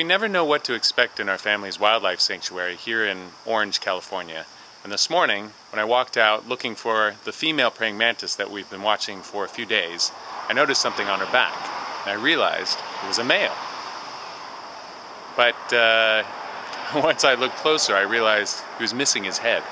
We never know what to expect in our family's wildlife sanctuary here in Orange, California. And this morning, when I walked out looking for the female praying mantis that we've been watching for a few days, I noticed something on her back, and I realized it was a male. But uh, once I looked closer, I realized he was missing his head.